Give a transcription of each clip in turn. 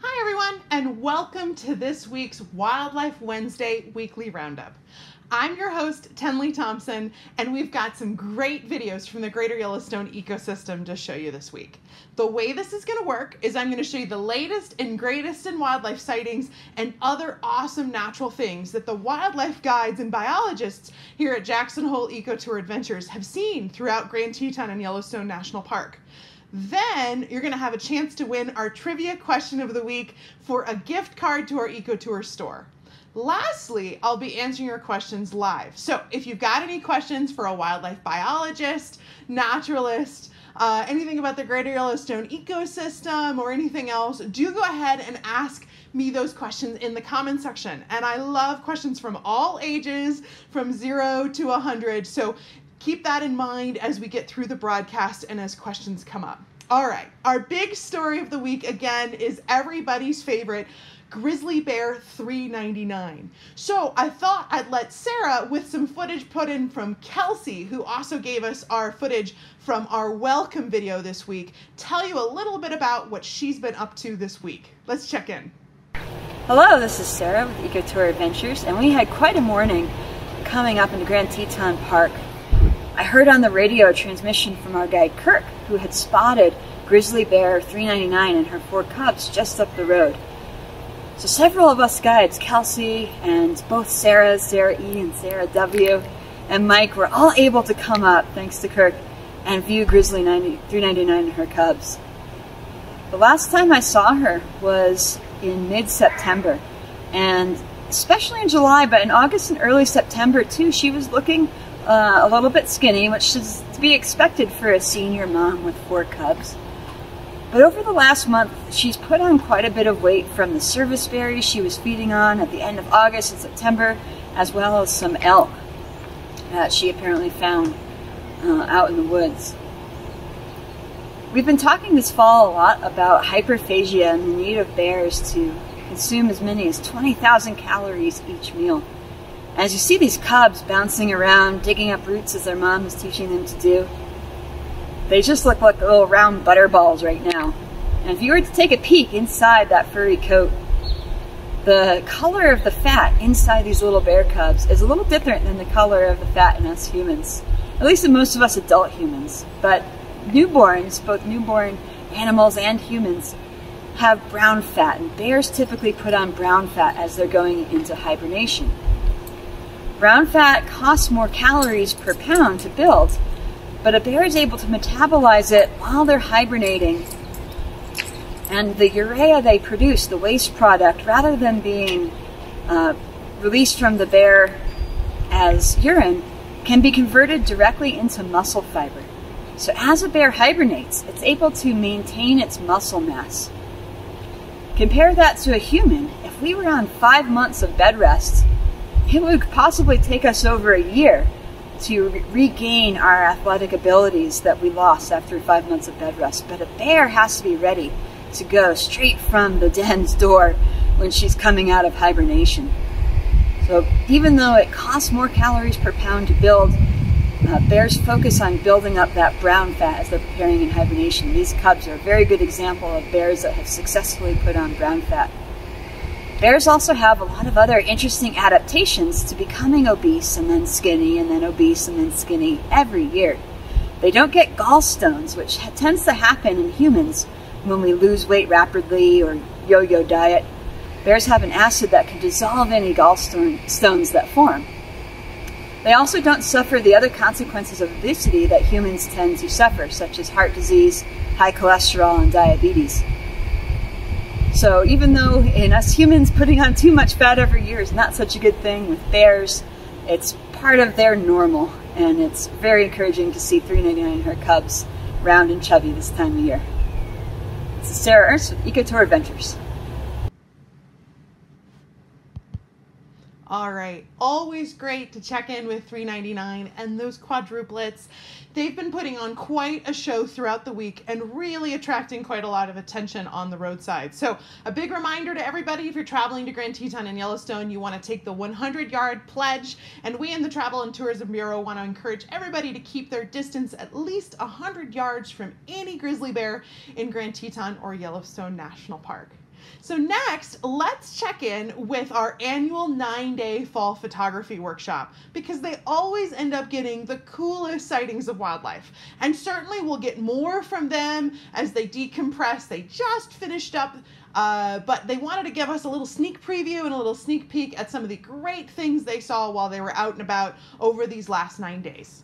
Hi, everyone, and welcome to this week's Wildlife Wednesday weekly roundup. I'm your host, Tenley Thompson, and we've got some great videos from the Greater Yellowstone ecosystem to show you this week. The way this is going to work is I'm going to show you the latest and greatest in wildlife sightings and other awesome natural things that the wildlife guides and biologists here at Jackson Hole Ecotour Adventures have seen throughout Grand Teton and Yellowstone National Park. Then you're going to have a chance to win our trivia question of the week for a gift card to our EcoTour store. Lastly, I'll be answering your questions live. So if you've got any questions for a wildlife biologist, naturalist, uh, anything about the Greater Yellowstone ecosystem, or anything else, do go ahead and ask me those questions in the comment section. And I love questions from all ages, from zero to 100. So keep that in mind as we get through the broadcast and as questions come up. All right, our big story of the week again is everybody's favorite Grizzly Bear 399. So I thought I'd let Sarah, with some footage put in from Kelsey, who also gave us our footage from our welcome video this week, tell you a little bit about what she's been up to this week. Let's check in. Hello, this is Sarah with EcoTour Adventures, and we had quite a morning coming up into Grand Teton Park I heard on the radio a transmission from our guide Kirk, who had spotted grizzly bear 399 and her four cubs just up the road. So several of us guides, Kelsey and both Sarah, Sarah E and Sarah W, and Mike were all able to come up, thanks to Kirk, and view Grizzly 90, 399 and her cubs. The last time I saw her was in mid-September, and especially in July, but in August and early September too, she was looking uh, a little bit skinny, which is to be expected for a senior mom with four cubs. But over the last month, she's put on quite a bit of weight from the service berries she was feeding on at the end of August and September, as well as some elk that she apparently found uh, out in the woods. We've been talking this fall a lot about hyperphagia and the need of bears to consume as many as 20,000 calories each meal. As you see these cubs bouncing around, digging up roots as their mom is teaching them to do, they just look like little round butterballs right now. And if you were to take a peek inside that furry coat, the color of the fat inside these little bear cubs is a little different than the color of the fat in us humans. At least in most of us adult humans. But newborns, both newborn animals and humans, have brown fat, and bears typically put on brown fat as they're going into hibernation. Brown fat costs more calories per pound to build, but a bear is able to metabolize it while they're hibernating. And the urea they produce, the waste product, rather than being uh, released from the bear as urine, can be converted directly into muscle fiber. So as a bear hibernates, it's able to maintain its muscle mass. Compare that to a human. If we were on five months of bed rest, it would possibly take us over a year to re regain our athletic abilities that we lost after five months of bed rest. But a bear has to be ready to go straight from the den's door when she's coming out of hibernation. So even though it costs more calories per pound to build, uh, bears focus on building up that brown fat as they're preparing in hibernation. These cubs are a very good example of bears that have successfully put on brown fat. Bears also have a lot of other interesting adaptations to becoming obese and then skinny and then obese and then skinny every year. They don't get gallstones, which tends to happen in humans when we lose weight rapidly or yo-yo diet. Bears have an acid that can dissolve any gallstones that form. They also don't suffer the other consequences of obesity that humans tend to suffer, such as heart disease, high cholesterol, and diabetes. So even though in us humans putting on too much fat every year is not such a good thing, with bears, it's part of their normal. And it's very encouraging to see 399 her cubs round and chubby this time of year. This is Sarah Ernst with EcoTour Adventures. All right, always great to check in with 399 and those quadruplets. They've been putting on quite a show throughout the week and really attracting quite a lot of attention on the roadside. So, a big reminder to everybody if you're traveling to Grand Teton and Yellowstone, you want to take the 100 yard pledge. And we in the Travel and Tourism Bureau want to encourage everybody to keep their distance at least 100 yards from any grizzly bear in Grand Teton or Yellowstone National Park. So next, let's check in with our annual nine-day fall photography workshop because they always end up getting the coolest sightings of wildlife. And certainly we'll get more from them as they decompress. They just finished up uh, but they wanted to give us a little sneak preview and a little sneak peek at some of the great things they saw while they were out and about over these last nine days.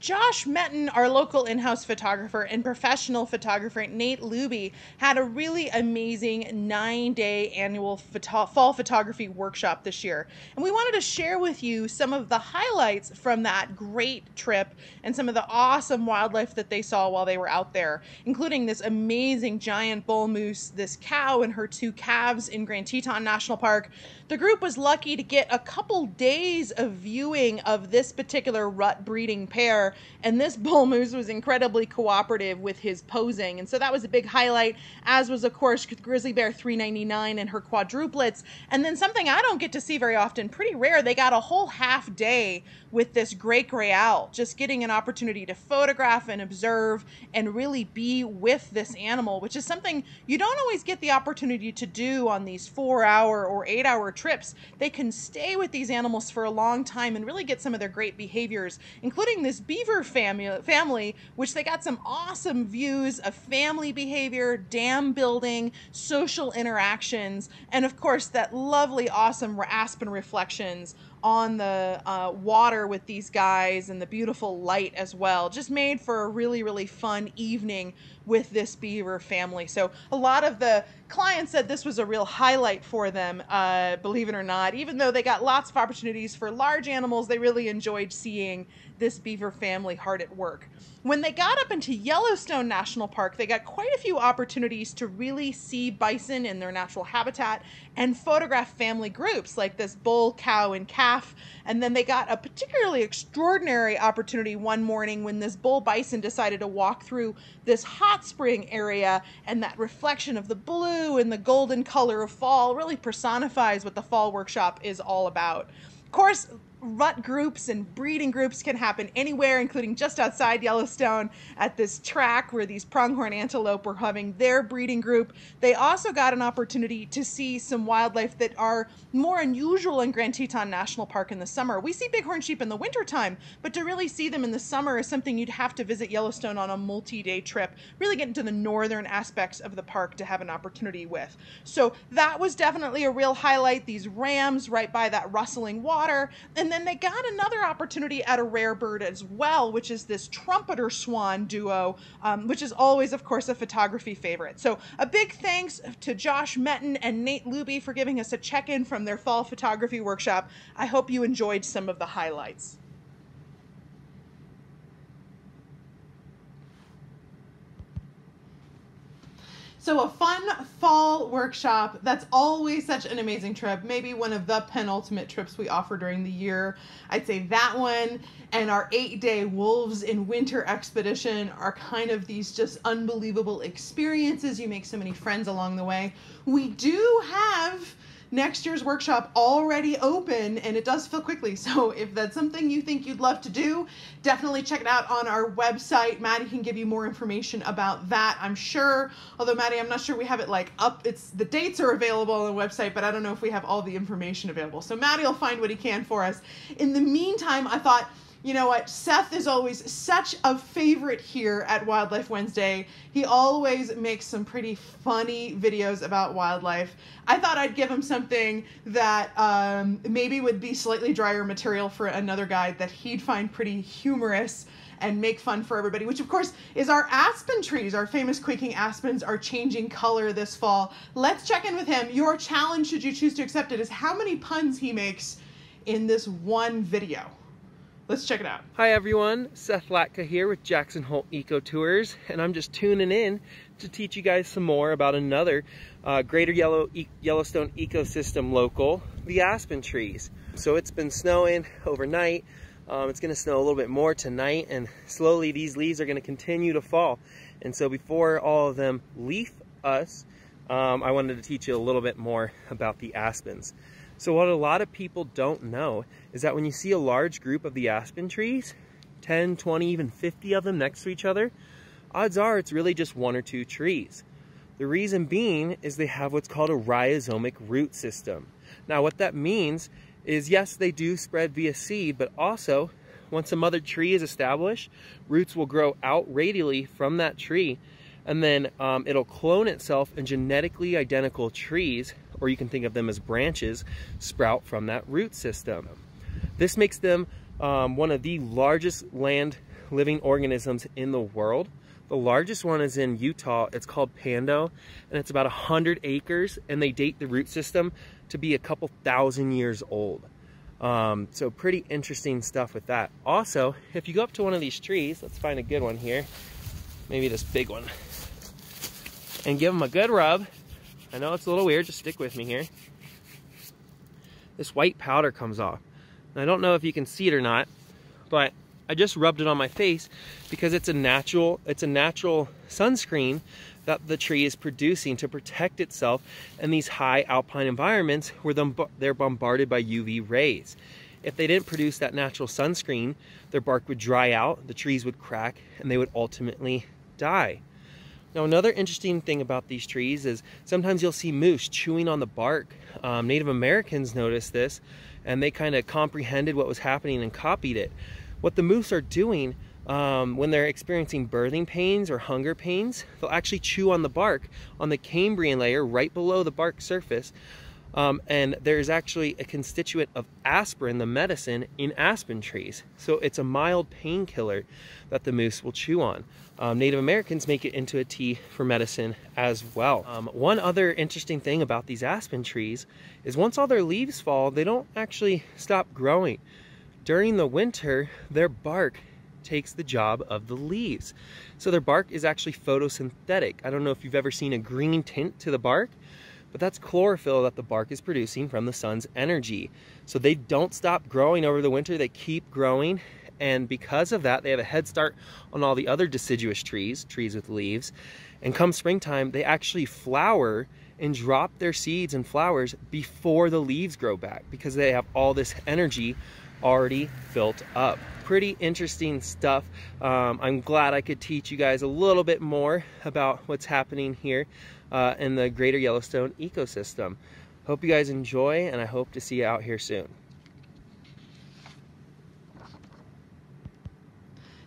Josh Metten, our local in house photographer, and professional photographer Nate Luby had a really amazing nine day annual photo- fall photography workshop this year. And we wanted to share with you some of the highlights from that great trip and some of the awesome wildlife that they saw while they were out there, including this amazing giant bull moose, this cow and her two calves in Grand Teton National Park. The group was lucky to get a couple days of viewing of this particular rut breeding pair and this bull moose was incredibly cooperative with his posing. And so that was a big highlight, as was, of course, Grizzly Bear 399 and her quadruplets. And then something I don't get to see very often, pretty rare, they got a whole half day with this great gray owl, just getting an opportunity to photograph and observe and really be with this animal, which is something you don't always get the opportunity to do on these four hour or eight hour trips. They can stay with these animals for a long time and really get some of their great behaviors, including this beaver family, family which they got some awesome views of family behavior, dam building, social interactions, and of course, that lovely, awesome aspen reflections on the uh, water with these guys and the beautiful light as well. Just made for a really, really fun evening with this beaver family. So a lot of the clients said this was a real highlight for them, uh, believe it or not. Even though they got lots of opportunities for large animals, they really enjoyed seeing this beaver family hard at work. When they got up into Yellowstone National Park, they got quite a few opportunities to really see bison in their natural habitat and photograph family groups like this bull, cow, and calf. And then they got a particularly extraordinary opportunity one morning when this bull bison decided to walk through this hot spring area, and that reflection of the blue and the golden color of fall really personifies what the fall workshop is all about. Of course, rut groups and breeding groups can happen anywhere, including just outside Yellowstone at this track where these pronghorn antelope were having their breeding group. They also got an opportunity to see some wildlife that are more unusual in Grand Teton National Park in the summer. We see bighorn sheep in the wintertime, but to really see them in the summer is something you'd have to visit Yellowstone on a multi day trip, really get into the northern aspects of the park to have an opportunity with. So that was definitely a real highlight. These rams right by that rustling water. And and then they got another opportunity at a rare bird as well, which is this trumpeter swan duo, um, which is always, of course, a photography favorite. So a big thanks to Josh Metten and Nate Luby for giving us a check in from their fall photography workshop. I hope you enjoyed some of the highlights. So a fun fall workshop that's always such an amazing trip. Maybe one of the penultimate trips we offer during the year. I'd say that one and our eight day Wolves in Winter expedition are kind of these just unbelievable experiences. You make so many friends along the way. We do have next year's workshop already open and it does fill quickly. So if that's something you think you'd love to do, definitely check it out on our website. Maddie can give you more information about that, I'm sure. Although Maddie, I'm not sure we have it like up. It's the dates are available on the website, but I don't know if we have all the information available. So Maddie will find what he can for us. In the meantime, I thought you know what? Seth is always such a favorite here at Wildlife Wednesday. He always makes some pretty funny videos about wildlife. I thought I'd give him something that um, maybe would be slightly drier material for another guy that he'd find pretty humorous and make fun for everybody, which of course is our aspen trees. Our famous quaking aspens are changing color this fall. Let's check in with him. Your challenge, should you choose to accept it, is how many puns he makes in this one video. Let's check it out. Hi everyone, Seth Latka here with Jackson Hole Eco Tours, and I'm just tuning in to teach you guys some more about another uh, Greater Yellow e Yellowstone ecosystem local, the aspen trees. So it's been snowing overnight. Um, it's going to snow a little bit more tonight, and slowly these leaves are going to continue to fall. And so before all of them leaf us, um, I wanted to teach you a little bit more about the aspens. So what a lot of people don't know is that when you see a large group of the aspen trees, 10, 20, even 50 of them next to each other, odds are it's really just one or two trees. The reason being is they have what's called a rhizomic root system. Now what that means is yes, they do spread via seed, but also once a mother tree is established, roots will grow out radially from that tree and then um, it'll clone itself and genetically identical trees, or you can think of them as branches, sprout from that root system. This makes them um, one of the largest land living organisms in the world. The largest one is in Utah. It's called Pando, and it's about 100 acres, and they date the root system to be a couple thousand years old. Um, so pretty interesting stuff with that. Also, if you go up to one of these trees, let's find a good one here, maybe this big one, and give them a good rub. I know it's a little weird, just stick with me here. This white powder comes off. And I don't know if you can see it or not, but I just rubbed it on my face because it's a natural, it's a natural sunscreen that the tree is producing to protect itself in these high alpine environments where they're bombarded by UV rays. If they didn't produce that natural sunscreen, their bark would dry out, the trees would crack, and they would ultimately die. Now another interesting thing about these trees is sometimes you'll see moose chewing on the bark. Um, Native Americans noticed this and they kind of comprehended what was happening and copied it. What the moose are doing um, when they're experiencing birthing pains or hunger pains, they'll actually chew on the bark on the cambium layer right below the bark surface. Um, and there's actually a constituent of aspirin, the medicine, in aspen trees. So it's a mild painkiller that the moose will chew on. Um, Native Americans make it into a tea for medicine as well. Um, one other interesting thing about these aspen trees is once all their leaves fall, they don't actually stop growing. During the winter, their bark takes the job of the leaves. So their bark is actually photosynthetic. I don't know if you've ever seen a green tint to the bark, but that's chlorophyll that the bark is producing from the sun's energy. So they don't stop growing over the winter, they keep growing. And because of that, they have a head start on all the other deciduous trees, trees with leaves. And come springtime, they actually flower and drop their seeds and flowers before the leaves grow back because they have all this energy already built up. Pretty interesting stuff. Um, I'm glad I could teach you guys a little bit more about what's happening here uh, in the greater Yellowstone ecosystem. Hope you guys enjoy and I hope to see you out here soon.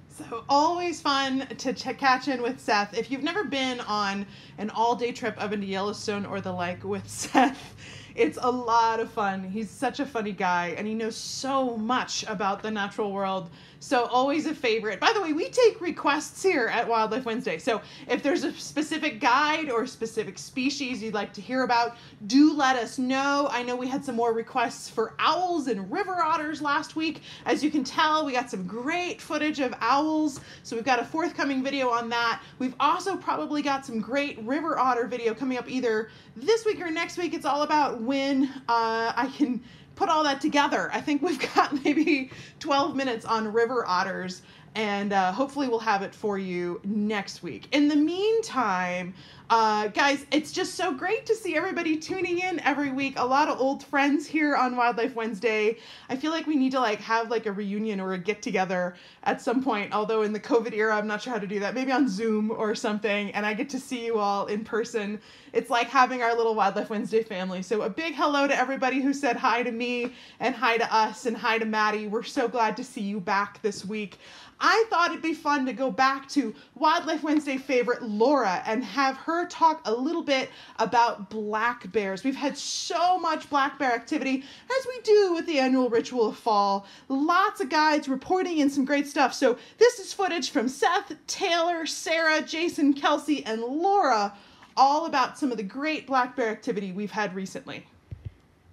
So always fun to catch in with Seth. If you've never been on an all-day trip up into Yellowstone or the like with Seth, it's a lot of fun. He's such a funny guy and he knows so much about the natural world. So always a favorite. By the way, we take requests here at Wildlife Wednesday. So if there's a specific guide or specific species you'd like to hear about, do let us know. I know we had some more requests for owls and river otters last week. As you can tell, we got some great footage of owls. So we've got a forthcoming video on that. We've also probably got some great river otter video coming up either this week or next week. It's all about when uh, I can put all that together. I think we've got maybe 12 minutes on river otters and uh, hopefully we'll have it for you next week. In the meantime, uh, guys, it's just so great to see everybody tuning in every week. A lot of old friends here on Wildlife Wednesday. I feel like we need to like have like a reunion or a get together at some point. Although in the COVID era, I'm not sure how to do that. Maybe on Zoom or something, and I get to see you all in person. It's like having our little Wildlife Wednesday family. So a big hello to everybody who said hi to me and hi to us and hi to Maddie. We're so glad to see you back this week. I thought it'd be fun to go back to Wildlife Wednesday favorite Laura and have her talk a little bit about black bears. We've had so much black bear activity, as we do with the annual ritual of fall. Lots of guides reporting in some great stuff. So this is footage from Seth, Taylor, Sarah, Jason, Kelsey, and Laura, all about some of the great black bear activity we've had recently.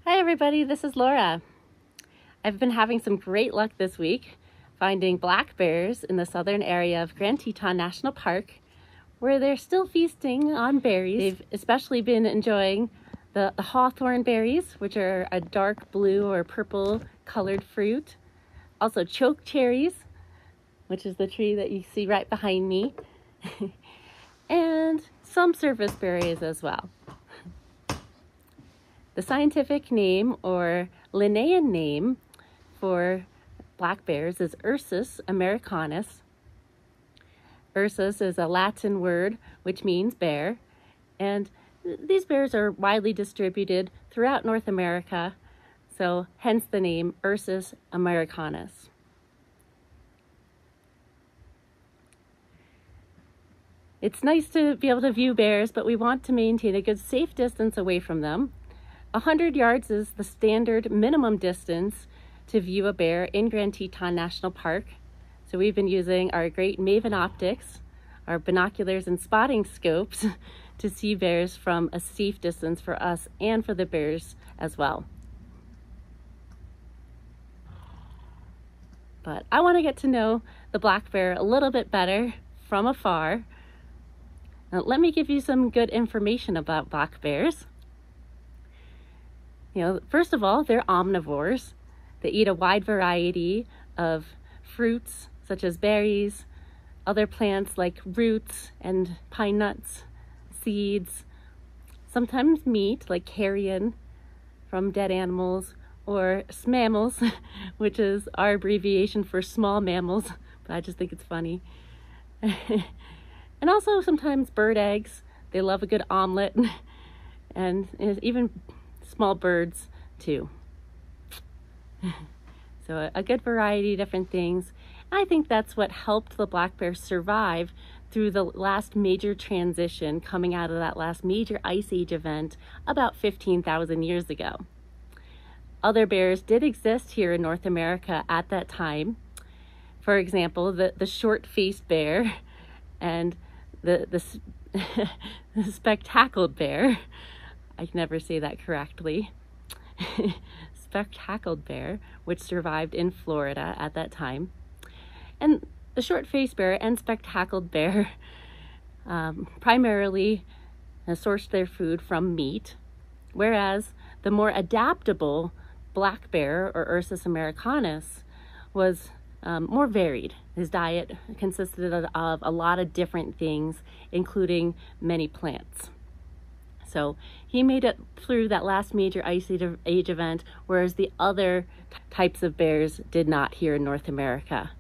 Hi everybody, this is Laura. I've been having some great luck this week finding black bears in the southern area of Grand Teton National Park where they're still feasting on berries. They've especially been enjoying the, the hawthorn berries, which are a dark blue or purple colored fruit. Also choke cherries, which is the tree that you see right behind me. and some service berries as well. The scientific name or Linnaean name for black bears is Ursus americanus. Ursus is a Latin word which means bear, And these bears are widely distributed throughout North America, so hence the name Ursus americanus. It's nice to be able to view bears, but we want to maintain a good safe distance away from them. 100 yards is the standard minimum distance to view a bear in Grand Teton National Park. So we've been using our great Maven optics, our binoculars and spotting scopes to see bears from a safe distance for us and for the bears as well. But I want to get to know the black bear a little bit better from afar. Now, let me give you some good information about black bears. You know, first of all, they're omnivores. They eat a wide variety of fruits, such as berries, other plants like roots and pine nuts, seeds, sometimes meat like carrion from dead animals, or SMAMMALS, which is our abbreviation for small mammals, but I just think it's funny. And also sometimes bird eggs. They love a good omelet and eh, even small birds too. so a good variety of different things. I think that's what helped the black bear survive through the last major transition coming out of that last major ice age event about 15,000 years ago. Other bears did exist here in North America at that time. For example, the, the short-faced bear and the, the, the spectacled bear, I can never say that correctly, spectacled bear, which survived in Florida at that time. And the short-faced bear and spectacled bear um, primarily sourced their food from meat, whereas the more adaptable black bear or Ursus americanus was um, more varied. His diet consisted of a lot of different things, including many plants. So he made it through that last major ice age event, whereas the other types of bears did not here in North America.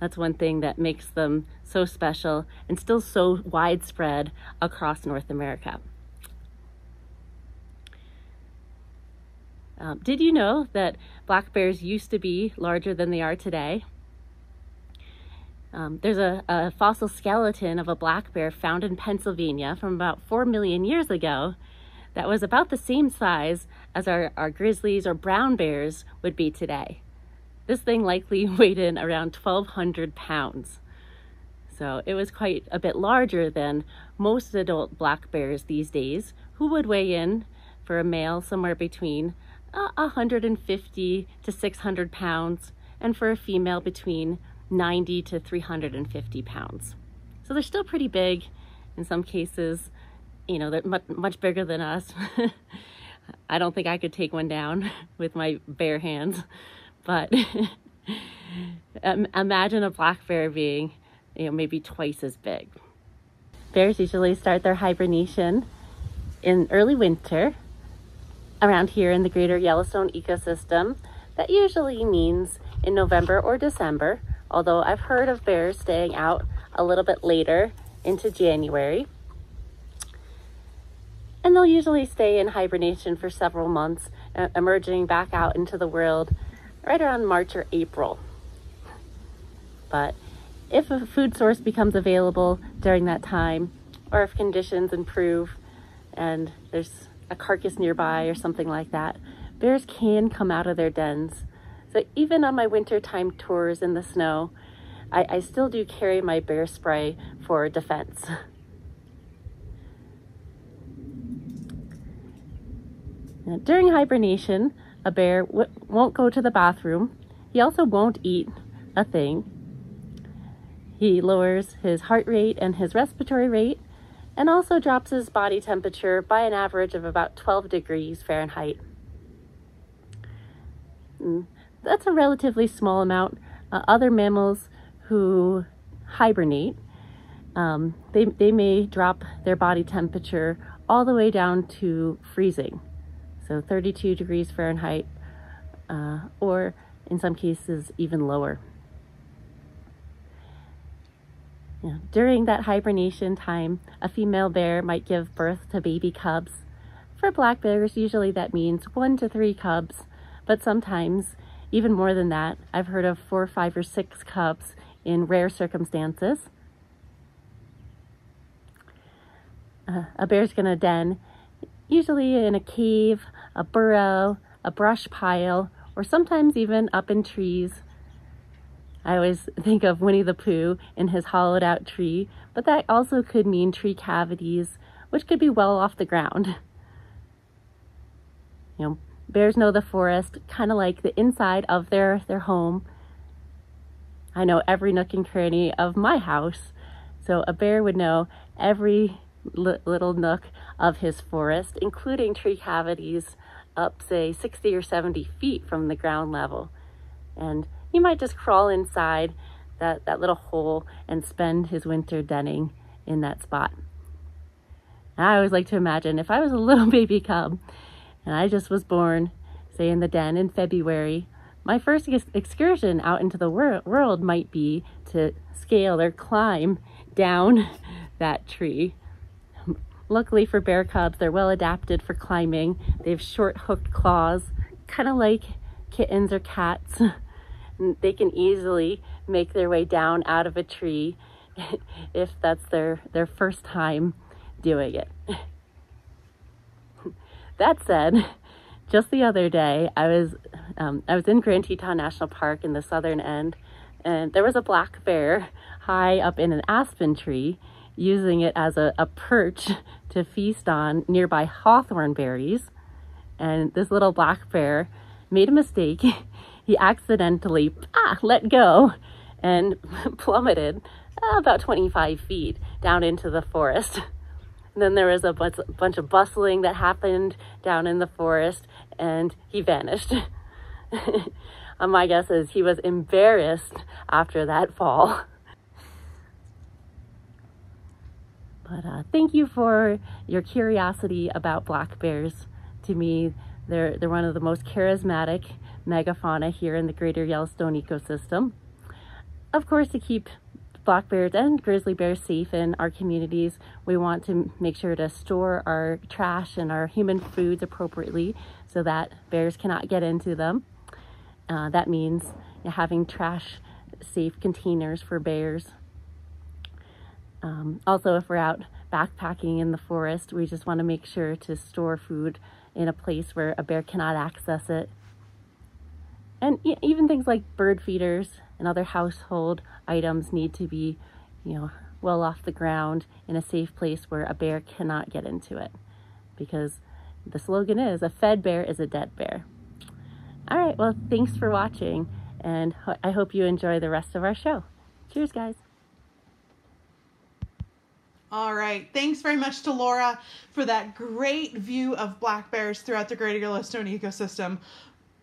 That's one thing that makes them so special and still so widespread across North America. Um, did you know that black bears used to be larger than they are today? Um, there's a, a, fossil skeleton of a black bear found in Pennsylvania from about 4 million years ago that was about the same size as our, our grizzlies or brown bears would be today. This thing likely weighed in around 1,200 pounds. So it was quite a bit larger than most adult black bears these days, who would weigh in for a male somewhere between uh, 150 to 600 pounds, and for a female between 90 to 350 pounds. So they're still pretty big in some cases. You know, they're much, much bigger than us. I don't think I could take one down with my bare hands, but imagine a black bear being, you know, maybe twice as big. Bears usually start their hibernation in early winter around here in the greater Yellowstone ecosystem. That usually means in November or December, although I've heard of bears staying out a little bit later into January. And they'll usually stay in hibernation for several months, emerging back out into the world right around March or April. But if a food source becomes available during that time, or if conditions improve and there's a carcass nearby or something like that, bears can come out of their dens. So even on my wintertime tours in the snow, I, I still do carry my bear spray for defense. Now, during hibernation, a bear won't go to the bathroom. He also won't eat a thing. He lowers his heart rate and his respiratory rate and also drops his body temperature by an average of about 12 degrees Fahrenheit. Mm, that's a relatively small amount. Uh, other mammals who hibernate, um, they, they may drop their body temperature all the way down to freezing. So 32 degrees Fahrenheit, uh, or in some cases even lower. You know, during that hibernation time, a female bear might give birth to baby cubs. For black bears, usually that means one to three cubs, but sometimes even more than that. I've heard of four, five, or six cubs in rare circumstances. Uh, a bear's gonna den, usually in a cave, a burrow, a brush pile, or sometimes even up in trees I always think of Winnie the Pooh in his hollowed out tree, but that also could mean tree cavities, which could be well off the ground. You know, bears know the forest kind of like the inside of their, their home. I know every nook and cranny of my house, so a bear would know every li little nook of his forest, including tree cavities up, say, 60 or 70 feet from the ground level. And he might just crawl inside that, that little hole and spend his winter denning in that spot. I always like to imagine if I was a little baby cub and I just was born, say in the den in February, my first excursion out into the wor world might be to scale or climb down that tree. Luckily for bear cubs, they're well adapted for climbing. They have short hooked claws, kind of like kittens or cats. they can easily make their way down out of a tree if that's their, their first time doing it. That said, just the other day, I was um, I was in Grand Teton National Park in the southern end, and there was a black bear high up in an aspen tree, using it as a, a perch to feast on nearby hawthorn berries. And this little black bear made a mistake he accidentally ah, let go and plummeted uh, about 25 feet down into the forest. And then there was a bunch, of bustling that happened down in the forest and he vanished. my guess is he was embarrassed after that fall. But uh, thank you for your curiosity about black bears. To me, they're, they're one of the most charismatic megafauna here in the greater Yellowstone ecosystem. Of course, to keep black bears and grizzly bears safe in our communities, we want to make sure to store our trash and our human foods appropriately so that bears cannot get into them. Uh, that means having trash safe containers for bears. Um, also, if we're out backpacking in the forest, we just want to make sure to store food in a place where a bear cannot access it and even things like bird feeders and other household items need to be, you know, well off the ground in a safe place where a bear cannot get into it. Because the slogan is, a fed bear is a dead bear. All right, well, thanks for watching, and I hope you enjoy the rest of our show. Cheers, guys. All right. Thanks very much to Laura for that great view of black bears throughout the Greater Yellowstone ecosystem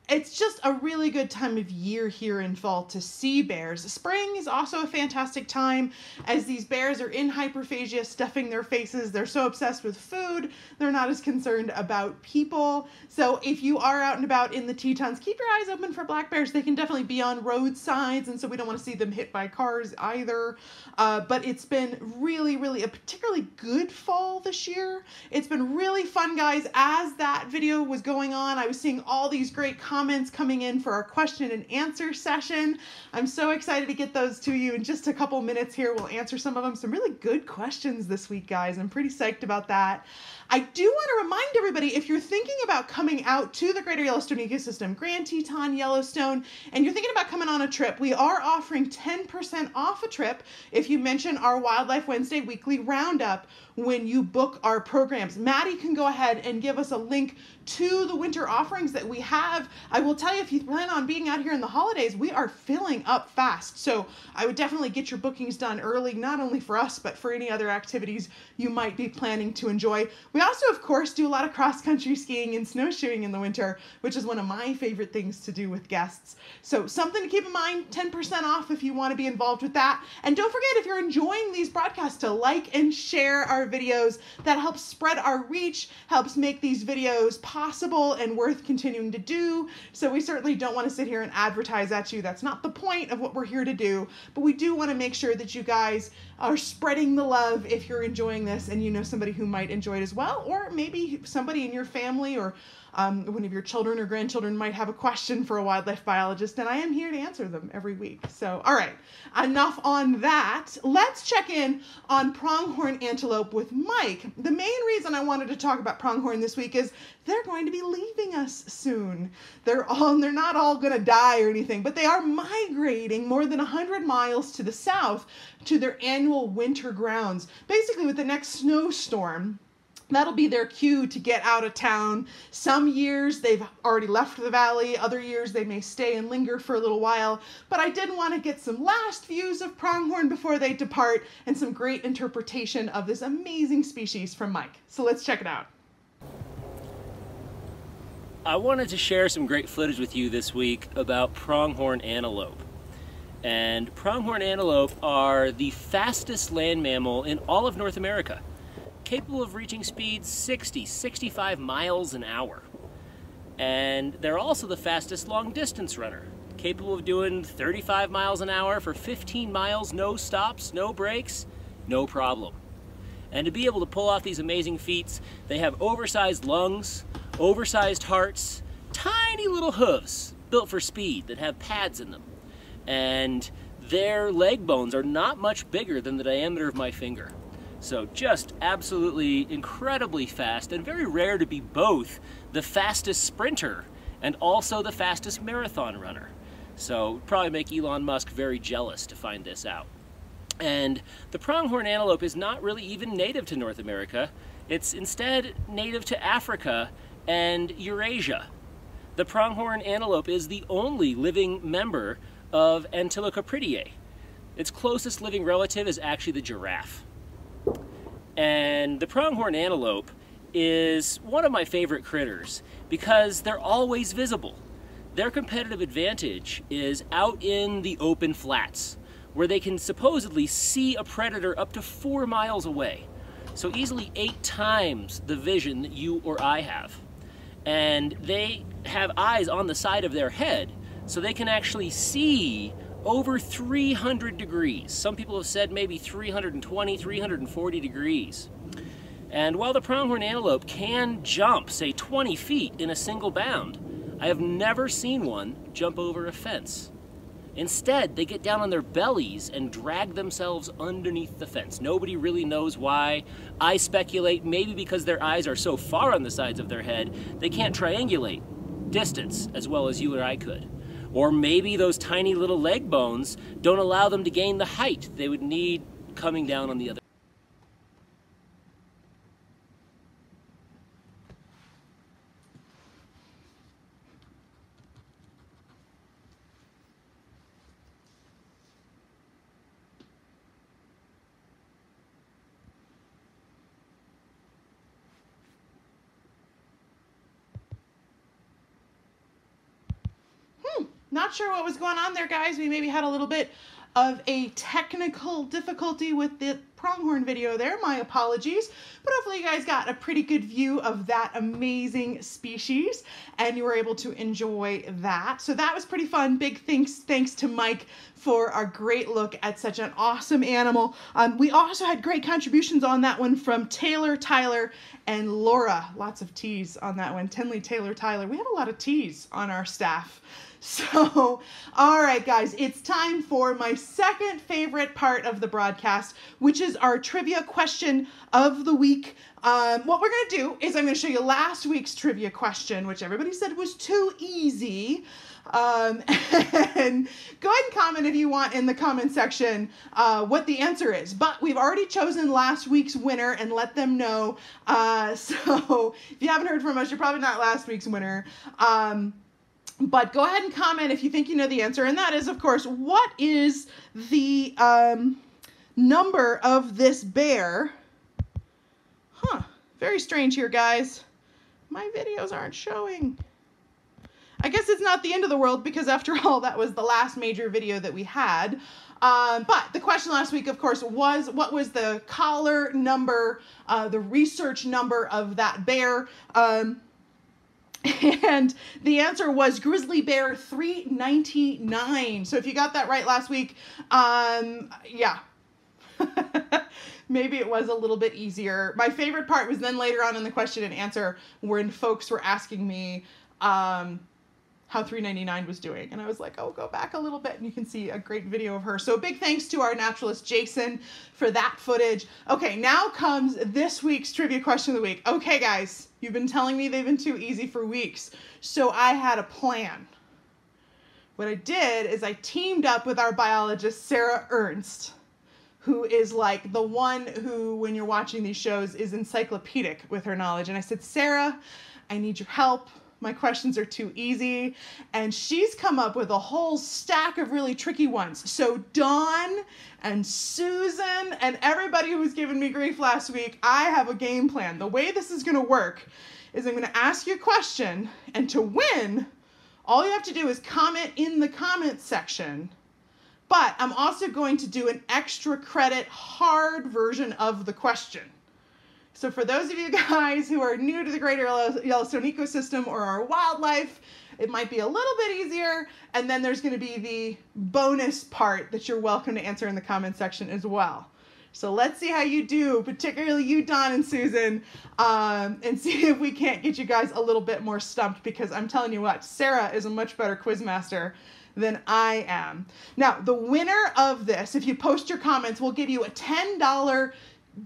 it's just a really good time of year here in fall to see bears. Spring is also a fantastic time as these bears are in hyperphagia, stuffing their faces. They're so obsessed with food, they're not as concerned about people. So if you are out and about in the Tetons, keep your eyes open for black bears. They can definitely be on roadsides, and so we don't want to see them hit by cars either. Uh, but it's been really, really a particularly good fall this year. It's been really fun, guys. As that video was going on, I was seeing all these great comments comments coming in for our question and answer session. I'm so excited to get those to you in just a couple minutes here. We'll answer some of them. Some really good questions this week, guys. I'm pretty psyched about that. I do want to remind everybody if you're thinking about coming out to the Greater Yellowstone Ecosystem, Grand Teton, Yellowstone, and you're thinking about coming on a trip, we are offering 10% off a trip if you mention our Wildlife Wednesday weekly roundup when you book our programs. Maddie can go ahead and give us a link to the winter offerings that we have. I will tell you, if you plan on being out here in the holidays, we are filling up fast. So I would definitely get your bookings done early, not only for us, but for any other activities you might be planning to enjoy. We we also, of course, do a lot of cross country skiing and snowshoeing in the winter, which is one of my favorite things to do with guests. So, something to keep in mind 10% off if you want to be involved with that. And don't forget, if you're enjoying these broadcasts, to like and share our videos. That helps spread our reach, helps make these videos possible possible and worth continuing to do. So we certainly don't want to sit here and advertise at you. That's not the point of what we're here to do. But we do want to make sure that you guys are spreading the love if you're enjoying this and you know somebody who might enjoy it as well, or maybe somebody in your family or um, one of your children or grandchildren might have a question for a wildlife biologist, and I am here to answer them every week. So, all right, enough on that. Let's check in on pronghorn antelope with Mike. The main reason I wanted to talk about pronghorn this week is they're going to be leaving us soon. They're all they're not all going to die or anything, but they are migrating more than 100 miles to the south to their annual winter grounds. Basically with the next snowstorm, that'll be their cue to get out of town. Some years they've already left the valley, other years they may stay and linger for a little while. But I did want to get some last views of pronghorn before they depart and some great interpretation of this amazing species from Mike. So let's check it out. I wanted to share some great footage with you this week about pronghorn antelope. And pronghorn antelope are the fastest land mammal in all of North America capable of reaching speeds 60, 65 miles an hour. And they're also the fastest long distance runner, capable of doing 35 miles an hour for 15 miles, no stops, no breaks, no problem. And to be able to pull off these amazing feats, they have oversized lungs, oversized hearts, tiny little hooves built for speed that have pads in them. And their leg bones are not much bigger than the diameter of my finger. So just absolutely incredibly fast and very rare to be both the fastest sprinter and also the fastest marathon runner. So probably make Elon Musk very jealous to find this out. And the pronghorn antelope is not really even native to North America. It's instead native to Africa and Eurasia. The pronghorn antelope is the only living member of Antilocapridae. Its closest living relative is actually the giraffe. And the pronghorn antelope is one of my favorite critters because they're always visible. Their competitive advantage is out in the open flats where they can supposedly see a predator up to four miles away. So easily eight times the vision that you or I have. And they have eyes on the side of their head so they can actually see over 300 degrees. Some people have said maybe 320, 340 degrees. And while the pronghorn antelope can jump, say 20 feet in a single bound, I have never seen one jump over a fence. Instead, they get down on their bellies and drag themselves underneath the fence. Nobody really knows why. I speculate maybe because their eyes are so far on the sides of their head, they can't triangulate distance as well as you or I could. Or maybe those tiny little leg bones don't allow them to gain the height they would need coming down on the other. Not sure what was going on there, guys. We maybe had a little bit of a technical difficulty with the pronghorn video there. My apologies. But hopefully you guys got a pretty good view of that amazing species and you were able to enjoy that. So that was pretty fun. Big thanks thanks to Mike for our great look at such an awesome animal. Um, we also had great contributions on that one from Taylor, Tyler, and Laura. Lots of T's on that one. Tenley, Taylor, Tyler. We have a lot of T's on our staff. So, all right, guys, it's time for my second favorite part of the broadcast, which is our trivia question of the week. Um, what we're going to do is I'm going to show you last week's trivia question, which everybody said was too easy. Um, and go ahead and comment if you want in the comment section uh, what the answer is. But we've already chosen last week's winner and let them know. Uh, so if you haven't heard from us, you're probably not last week's winner. Um, but go ahead and comment if you think you know the answer. And that is, of course, what is the um, number of this bear? Huh, very strange here, guys. My videos aren't showing. I guess it's not the end of the world because after all, that was the last major video that we had. Um, but the question last week, of course, was what was the collar number, uh, the research number of that bear? Um, And the answer was Grizzly Bear 399. So if you got that right last week, um, yeah. Maybe it was a little bit easier. My favorite part was then later on in the question and answer when folks were asking me um, how 399 was doing. And I was like, oh, go back a little bit and you can see a great video of her. So big thanks to our naturalist Jason for that footage. Okay, now comes this week's trivia question of the week. Okay, guys, you've been telling me they've been too easy for weeks. So I had a plan. What I did is I teamed up with our biologist, Sarah Ernst, who is like the one who, when you're watching these shows, is encyclopedic with her knowledge. And I said, Sarah, I need your help my questions are too easy. And she's come up with a whole stack of really tricky ones. So, Dawn and Susan and everybody who was giving me grief last week, I have a game plan. The way this is going to work is I'm going to ask you a question, and to win, all you have to do is comment in the comment section. But I'm also going to do an extra credit hard version of the question. So for those of you guys who are new to the Greater Yellowstone ecosystem or our wildlife, it might be a little bit easier. And then there's going to be the bonus part that you're welcome to answer in the comment section as well. So let's see how you do, particularly you, Don and Susan, um, and see if we can't get you guys a little bit more stumped because I'm telling you what, Sarah is a much better quizmaster than I am. Now, the winner of this, if you post your comments, will give you a $10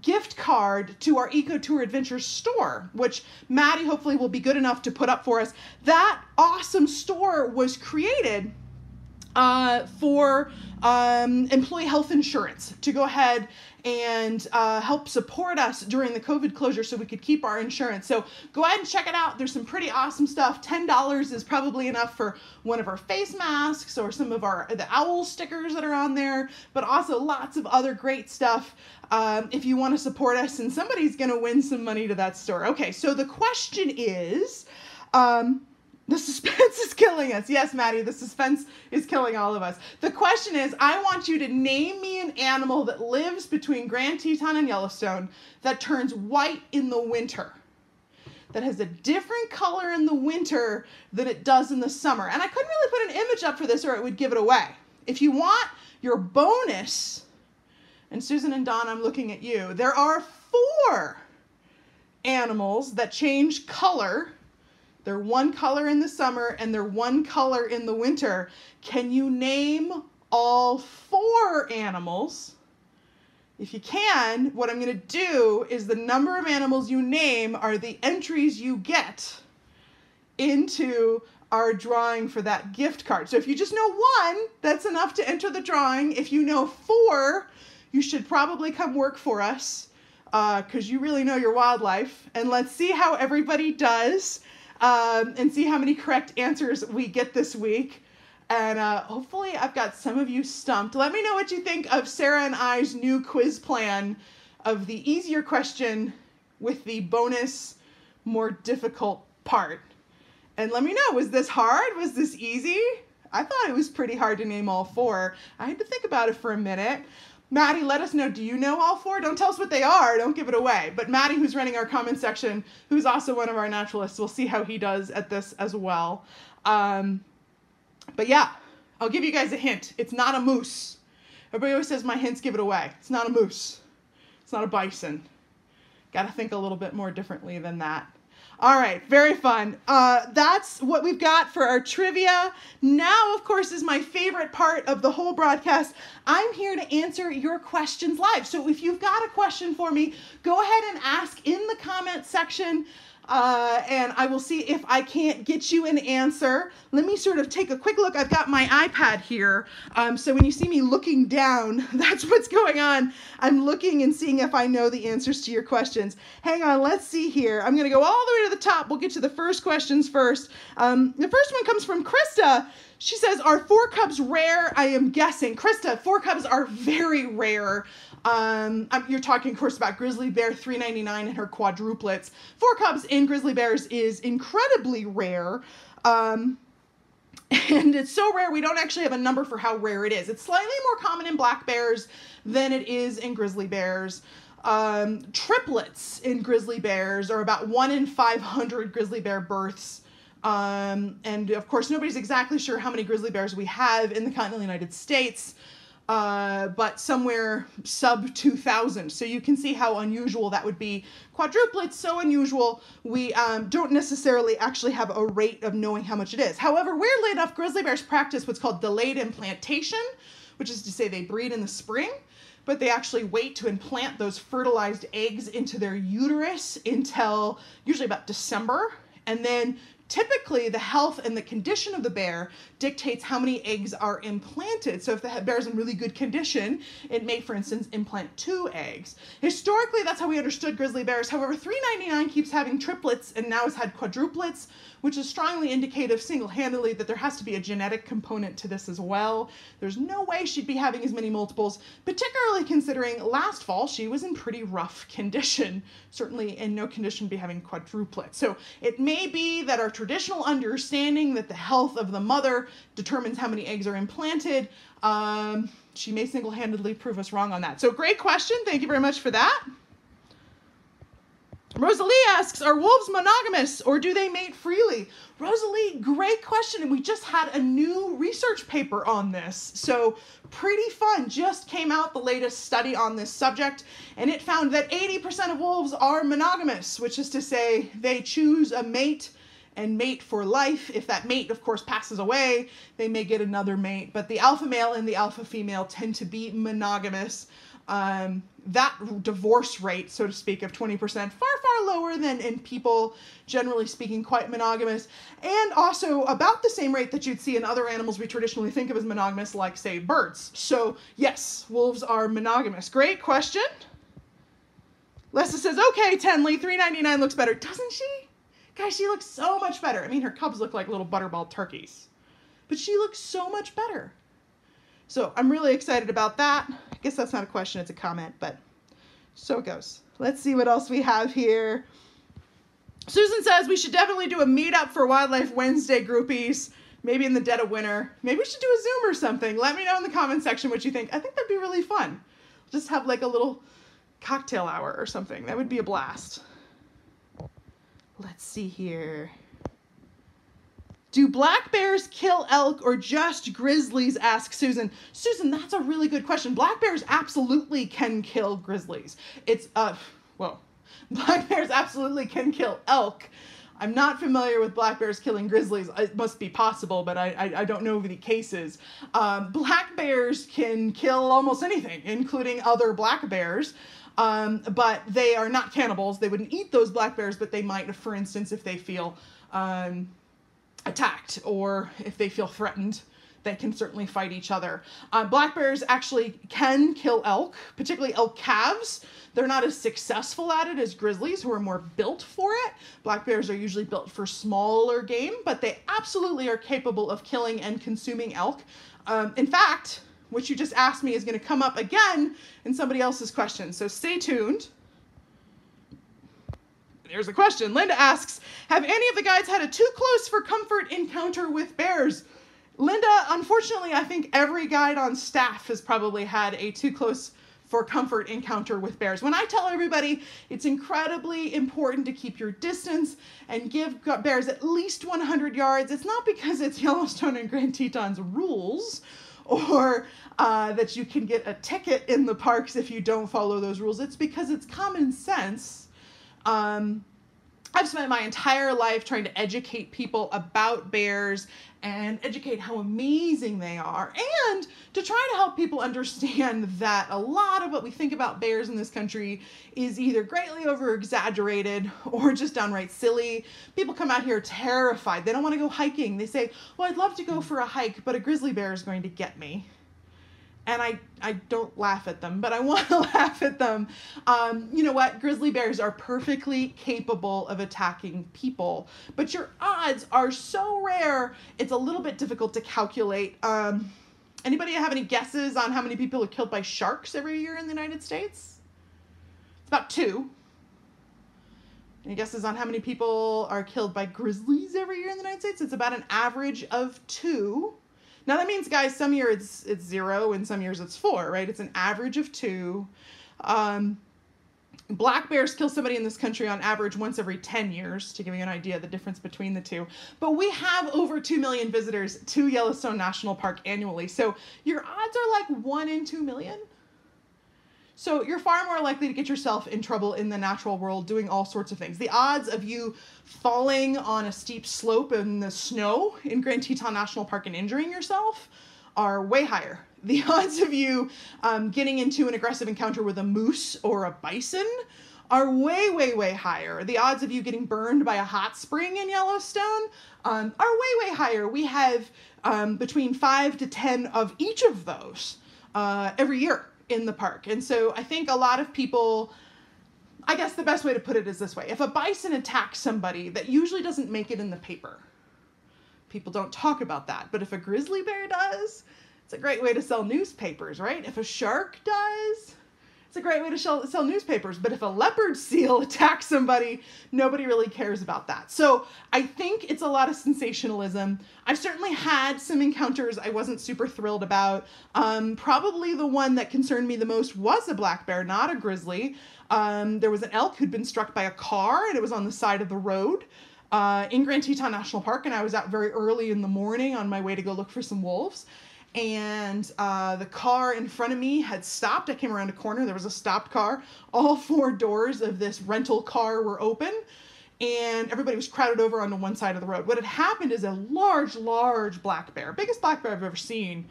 gift card to our Eco Tour Adventures store, which Maddie hopefully will be good enough to put up for us. That awesome store was created uh, for um, employee health insurance to go ahead and uh, help support us during the COVID closure so we could keep our insurance. So go ahead and check it out. There's some pretty awesome stuff. $10 is probably enough for one of our face masks or some of our the owl stickers that are on there, but also lots of other great stuff um, if you want to support us and somebody's going to win some money to that store. Okay, so the question is um, the suspense is killing us. Yes, Maddie, the suspense is killing all of us. The question is I want you to name me an animal that lives between Grand Teton and Yellowstone that turns white in the winter. That has a different color in the winter than it does in the summer. And I couldn't really put an image up for this or it would give it away. If you want your bonus, and Susan and Don, I'm looking at you, there are four animals that change color they're one color in the summer and they're one color in the winter. Can you name all four animals? If you can, what I'm going to do is the number of animals you name are the entries you get into our drawing for that gift card. So if you just know one, that's enough to enter the drawing. If you know four, you should probably come work for us because uh, you really know your wildlife. And let's see how everybody does um, and see how many correct answers we get this week. And uh, hopefully, I've got some of you stumped. Let me know what you think of Sarah and I's new quiz plan of the easier question with the bonus, more difficult part. And let me know was this hard? Was this easy? I thought it was pretty hard to name all four. I had to think about it for a minute. Maddie, let us know. Do you know all four? Don't tell us what they are. Don't give it away. But Maddie, who's running our comment section, who's also one of our naturalists, we'll see how he does at this as well. Um, but yeah, I'll give you guys a hint. It's not a moose. Everybody always says my hints give it away. It's not a moose. It's not a bison. Got to think a little bit more differently than that. All right, very fun. Uh, that's what we've got for our trivia. Now, of course, is my favorite part of the whole broadcast. I'm here to answer your questions live. So if you've got a question for me, go ahead and ask in the comment section uh, and I will see if I can't get you an answer. Let me sort of take a quick look. I've got my iPad here, um, so when you see me looking down, that's what's going on. I'm looking and seeing if I know the answers to your questions. Hang on, let's see here. I'm going to go all the way to the top. We'll get to the first questions first. Um, the first one comes from Krista. She says, Are four cubs rare? I am guessing. Krista, four cubs are very rare. Um, you're talking, of course, about Grizzly Bear 399 and her quadruplets. Four cubs in grizzly bears is incredibly rare. Um, and it's so rare we don't actually have a number for how rare it is. It's slightly more common in black bears than it is in grizzly bears. Um, triplets in grizzly bears are about one in 500 grizzly bear births Um, and of course, nobody's exactly sure how many grizzly bears we have in the continental United States, uh, but somewhere sub 2,000. So you can see how unusual that would be. Quadruplets, so unusual, we um, don't necessarily actually have a rate of knowing how much it is. However, weirdly enough, grizzly bears practice what's called delayed implantation, which is to say they breed in the spring but they actually wait to implant those fertilized eggs into their uterus until usually about December. And then typically the health and the condition of the bear dictates how many eggs are implanted. So if the bear is in really good condition, it may, for instance, implant two eggs. Historically, that's how we understood grizzly bears. However, 399 keeps having triplets and now has had quadruplets, which is strongly indicative single-handedly that there has to be a genetic component to this as well. There's no way she'd be having as many multiples, particularly considering last fall she was in pretty rough condition, certainly in no condition to be having quadruplets. So it may be that our traditional understanding that the health of the mother determines how many eggs are implanted. Um, she may single-handedly prove us wrong on that. So great question. Thank you very much for that. Rosalie asks, are wolves monogamous or do they mate freely? Rosalie, great question. And we just had a new research paper on this. So pretty fun. Just came out the latest study on this subject and it found that 80% of wolves are monogamous, which is to say they choose a mate and mate for life. If that mate, of course, passes away, they may get another mate. But the alpha male and the alpha female tend to be monogamous. Um, that divorce rate, so to speak, of 20%, far, far lower than in people, generally speaking, quite monogamous. And also about the same rate that you'd see in other animals we traditionally think of as monogamous, like, say, birds. So, yes, wolves are monogamous. Great question. Lessa says, okay, Tenley, 399 looks better. Doesn't she? Guys, she looks so much better. I mean, her cubs look like little butterball turkeys, but she looks so much better. So I'm really excited about that. I guess that's not a question, it's a comment, but so it goes. Let's see what else we have here. Susan says we should definitely do a meetup for Wildlife Wednesday groupies, maybe in the dead of winter. Maybe we should do a Zoom or something. Let me know in the comment section what you think. I think that'd be really fun. Just have like a little cocktail hour or something. That would be a blast. Let's see here. Do black bears kill elk or just grizzlies? asks Susan. Susan, that's a really good question. Black bears absolutely can kill grizzlies. It's, uh, well, black bears absolutely can kill elk. I'm not familiar with black bears killing grizzlies. It must be possible, but I, I, I don't know of any cases. Um, black bears can kill almost anything, including other black bears. Um, but they are not cannibals. They wouldn't eat those black bears, but they might, for instance, if they feel um, attacked or if they feel threatened, they can certainly fight each other. Uh, black bears actually can kill elk, particularly elk calves. They're not as successful at it as grizzlies, who are more built for it. Black bears are usually built for smaller game, but they absolutely are capable of killing and consuming elk. Um, in fact, which you just asked me is going to come up again in somebody else's question. So stay tuned. There's a question. Linda asks, have any of the guides had a too close for comfort encounter with bears? Linda, unfortunately, I think every guide on staff has probably had a too close for comfort encounter with bears. When I tell everybody it's incredibly important to keep your distance and give bears at least 100 yards, it's not because it's Yellowstone and Grand Teton's rules or uh, that you can get a ticket in the parks if you don't follow those rules. It's because it's common sense. Um, I've spent my entire life trying to educate people about bears and educate how amazing they are, and to try to help people understand that a lot of what we think about bears in this country is either greatly over exaggerated or just downright silly. People come out here terrified. They don't want to go hiking. They say, Well, I'd love to go for a hike, but a grizzly bear is going to get me and I, I don't laugh at them, but I want to laugh at them. Um, you know what? Grizzly bears are perfectly capable of attacking people, but your odds are so rare, it's a little bit difficult to calculate. Um, anybody have any guesses on how many people are killed by sharks every year in the United States? It's about two. Any guesses on how many people are killed by grizzlies every year in the United States? It's about an average of two. Now that means, guys, some years it's it's zero and some years it's four, right? It's an average of two. Um, Black bears kill somebody in this country on average once every 10 years, to give you an idea of the difference between the two. But we have over 2 million visitors to Yellowstone National Park annually. So your odds are like 1 in 2 million. So you're far more likely to get yourself in trouble in the natural world doing all sorts of things. The odds of you falling on a steep slope in the snow in Grand Teton National Park and injuring yourself are way higher. The odds of you um, getting into an aggressive encounter with a moose or a bison are way, way, way higher. The odds of you getting burned by a hot spring in Yellowstone um, are way, way higher. We have um, between five to 10 of each of those uh, every year in the park. And so I think a lot of people, I guess the best way to put it is this way if a bison attacks somebody, that usually doesn't make it in the paper. People don't talk about that. But if a grizzly bear does, it's a great way to sell newspapers, right? If a shark does, it's a great way to sell, sell newspapers. But if a leopard seal attacks somebody, nobody really cares about that. So I think it's a lot of sensationalism. I've certainly had some encounters I wasn't super thrilled about. Um, probably the one that concerned me the most was a black bear, not a grizzly. Um, there was an elk who'd been struck by a car and it was on the side of the road. Uh, in Grand Teton National Park, and I was out very early in the morning on my way to go look for some wolves and uh, the car in front of me had stopped. I came around a corner, there was a stopped car. All four doors of this rental car were open, and everybody was crowded over onto one side of the road. What had happened is a large, large black bear, biggest black bear I've ever seen,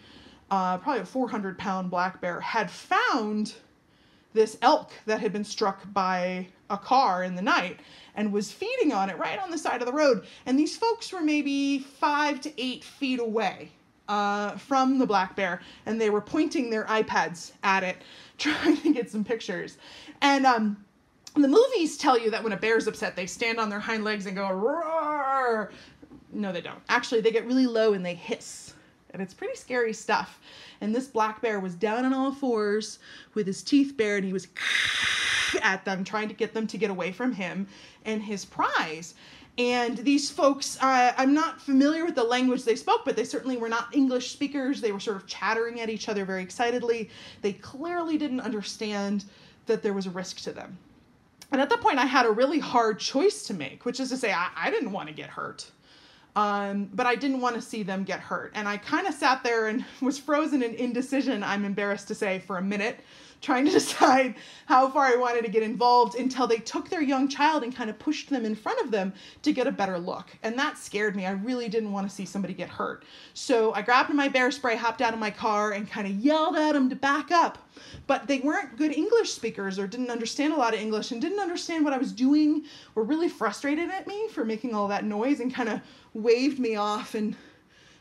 uh, probably a 400 pound black bear, had found this elk that had been struck by a car in the night and was feeding on it right on the side of the road. And these folks were maybe five to eight feet away uh, from the black bear, and they were pointing their iPads at it, trying to get some pictures. And um, the movies tell you that when a bear's upset, they stand on their hind legs and go roar. No, they don't. Actually, they get really low and they hiss, and it's pretty scary stuff. And this black bear was down on all fours with his teeth bared, and he was at them, trying to get them to get away from him and his prize. And these folks, uh, I'm not familiar with the language they spoke, but they certainly were not English speakers. They were sort of chattering at each other very excitedly. They clearly didn't understand that there was a risk to them. And at that point, I had a really hard choice to make, which is to say, I, I didn't want to get hurt. Um, but I didn't want to see them get hurt. And I kind of sat there and was frozen in indecision, I'm embarrassed to say, for a minute trying to decide how far I wanted to get involved until they took their young child and kind of pushed them in front of them to get a better look. And that scared me. I really didn't want to see somebody get hurt. So I grabbed my bear spray, hopped out of my car, and kind of yelled at them to back up. But they weren't good English speakers or didn't understand a lot of English and didn't understand what I was doing, were really frustrated at me for making all that noise and kind of waved me off and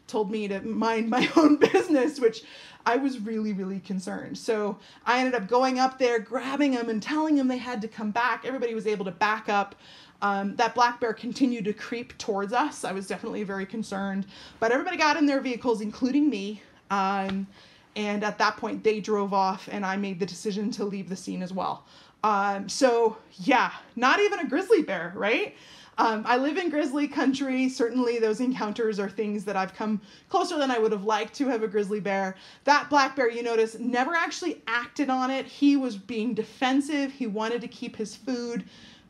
told me to mind my own business, which I was really, really concerned. So I ended up going up there, grabbing them, and telling them they had to come back. Everybody was able to back up. Um, that black bear continued to creep towards us. I was definitely very concerned, but everybody got in their vehicles, including me. Um, and at that point, they drove off, and I made the decision to leave the scene as well. Um, so, yeah, not even a grizzly bear, right? Um, I live in grizzly country. Certainly, those encounters are things that I've come closer than I would have liked to have a grizzly bear. That black bear, you notice, never actually acted on it. He was being defensive, he wanted to keep his food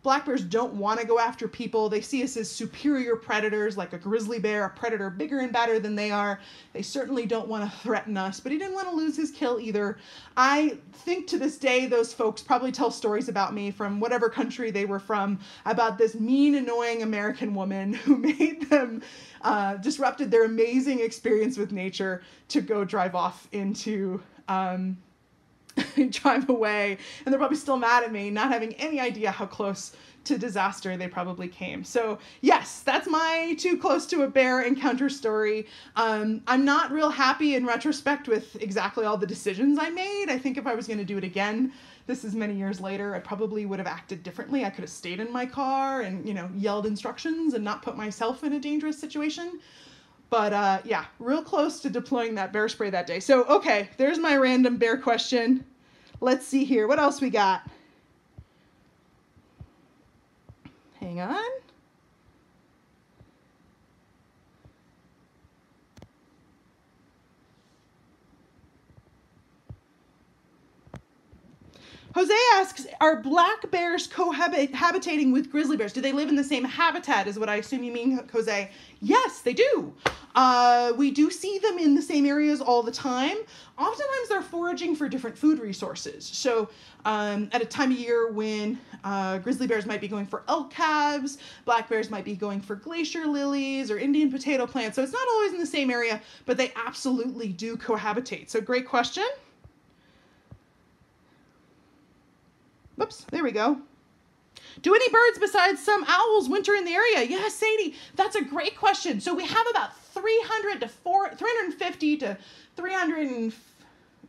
black bears don't want to go after people. They see us as superior predators, like a grizzly bear, a predator bigger and badder than they are. They certainly don't want to threaten us, but he didn't want to lose his kill either. I think to this day, those folks probably tell stories about me from whatever country they were from about this mean, annoying American woman who made them. Uh, disrupted their amazing experience with nature to go drive off into um, drive away and they're probably still mad at me not having any idea how close to disaster they probably came. So yes that's my too close to a bear encounter story. Um, i'm not real happy in retrospect with exactly all the decisions i made. I think if i was going to do it again this is many years later i probably would have acted differently. I could have stayed in my car and you know yelled instructions and not put myself in a dangerous situation but uh, yeah, real close to deploying that bear spray that day. So, okay, there's my random bear question. Let's see here. What else we got? Hang on. Jose asks, are black bears cohabitating with grizzly bears? Do they live in the same habitat, is what I assume you mean, Jose. Yes, they do. Uh, we do see them in the same areas all the time. Oftentimes they're foraging for different food resources. So um, at a time of year when uh, grizzly bears might be going for elk calves, black bears might be going for glacier lilies or Indian potato plants. So it's not always in the same area, but they absolutely do cohabitate. So great question. Whoops, there we go. Do any birds besides some owls winter in the area? Yes, Sadie, that's a great question. So we have about 300 to 4, 350 to 300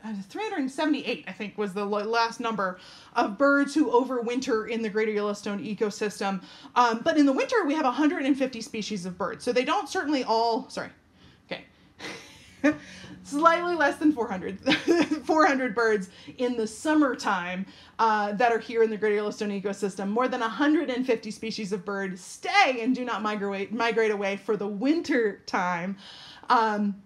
uh, 378, I think, was the last number of birds who overwinter in the Greater Yellowstone ecosystem. Um, but in the winter, we have 150 species of birds. So they don't certainly all, sorry, okay. slightly less than 400, 400 birds in the summertime uh, that are here in the Greater Yellowstone ecosystem. More than 150 species of birds stay and do not migrate, migrate away for the winter time. Um,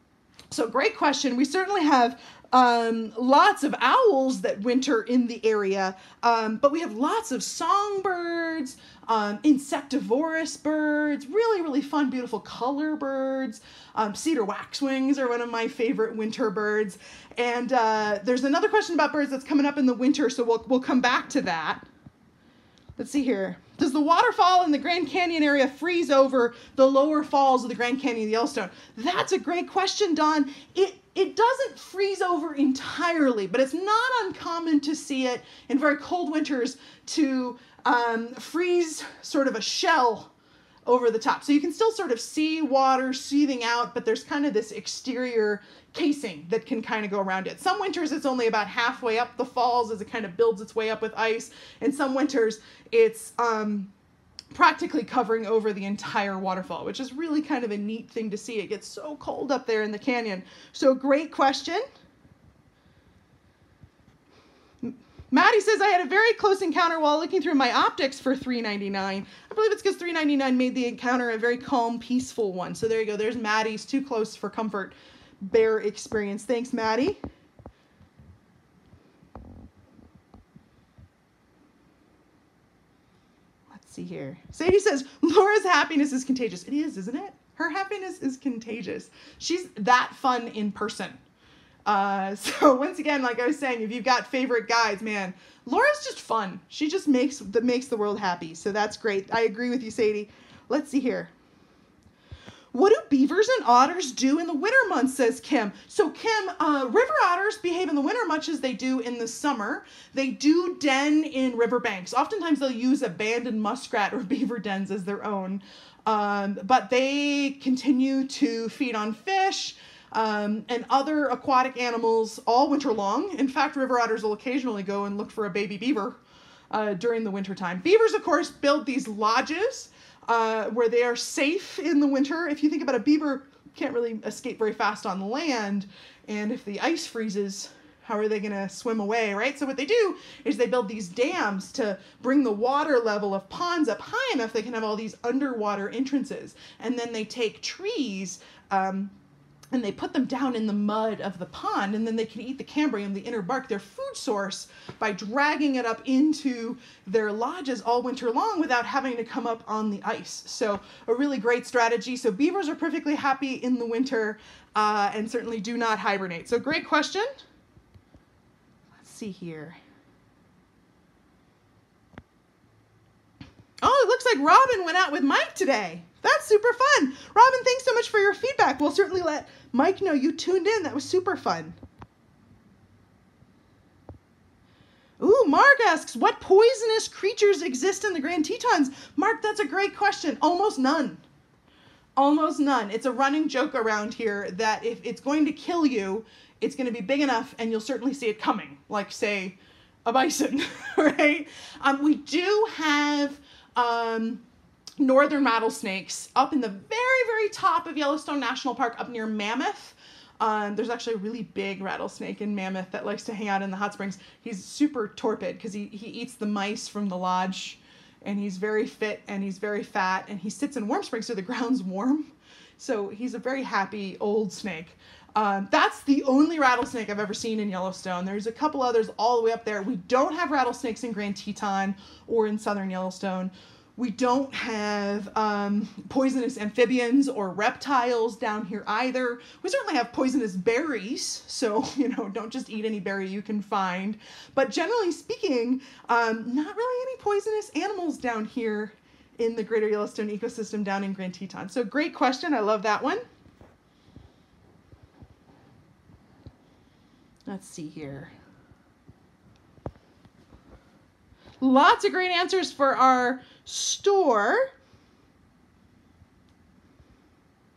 so great question. We certainly have um, lots of owls that winter in the area, um, but we have lots of songbirds, um, insectivorous birds, really, really fun, beautiful color birds. Um, cedar waxwings are one of my favorite winter birds. And uh, there's another question about birds that's coming up in the winter, so we'll, we'll come back to that. Let's see here. Does the waterfall in the Grand Canyon area freeze over the lower falls of the Grand Canyon of the Yellowstone? That's a great question, Don. It it doesn't freeze over entirely, but it's not uncommon to see it in very cold winters to um, freeze sort of a shell over the top. So you can still sort of see water seething out, but there's kind of this exterior casing that can kind of go around it. Some winters it's only about halfway up the falls as it kind of builds its way up with ice. And some winters it's um, practically covering over the entire waterfall, which is really kind of a neat thing to see. It gets so cold up there in the canyon. So great question. Maddie says I had a very close encounter while looking through my optics for 399. I believe it's because 399 made the encounter a very calm, peaceful one. So there you go. There's Maddie's too close for comfort bear experience. Thanks, Maddie. Let's see here. Sadie says Laura's happiness is contagious. It is, isn't it? Her happiness is contagious. She's that fun in person. Uh, so once again, like I was saying, if you've got favorite guides, man, Laura's just fun. She just makes that makes the world happy. So that's great. I agree with you, Sadie. Let's see here. What do beavers and otters do in the winter months, says Kim. So, Kim, uh, river otters behave in the winter much as they do in the summer. They do den in riverbanks. Oftentimes, they'll use abandoned muskrat or beaver dens as their own. Um, but they continue to feed on fish um, and other aquatic animals all winter long. In fact, river otters will occasionally go and look for a baby beaver uh, during the winter time. Beavers, of course, build these lodges uh, where they are safe in the winter. If you think about a beaver, can't really escape very fast on land, and if the ice freezes, how are they going to swim away, right? So what they do is they build these dams to bring the water level of ponds up high enough they can have all these underwater entrances, and then they take trees. Um, and they put them down in the mud of the pond and then they can eat the cambium the inner bark their food source by dragging it up into their lodges all winter long without having to come up on the ice. So a really great strategy. So beavers are perfectly happy in the winter uh, and certainly do not hibernate. So great question. Let's see here. Oh it looks like robin went out with mike today that's super fun. Robin, thanks so much for your feedback. We'll certainly let Mike know you tuned in. That was super fun. Ooh, Mark asks, what poisonous creatures exist in the Grand Tetons? Mark, that's a great question. Almost none. Almost none. It's a running joke around here that if it's going to kill you, it's going to be big enough and you'll certainly see it coming, like, say, a bison, right? Um, we do have um, northern rattlesnakes up in the very, very top of Yellowstone National Park up near Mammoth. Um, there's actually a really big rattlesnake in Mammoth that likes to hang out in the hot springs. He's super torpid because he, he eats the mice from the lodge and he's very fit and he's very fat and he sits in warm springs so the ground's warm. So he's a very happy old snake. Um, that's the only rattlesnake I've ever seen in Yellowstone. There's a couple others all the way up there. We don't have rattlesnakes in Grand Teton or in southern Yellowstone. We don't have um, poisonous amphibians or reptiles down here either. We certainly have poisonous berries, so you know, don't just eat any berry you can find. But generally speaking, um, not really any poisonous animals down here in the Greater Yellowstone ecosystem down in Grand Teton. So great question. I love that one. Let's see here. Lots of great answers for our store.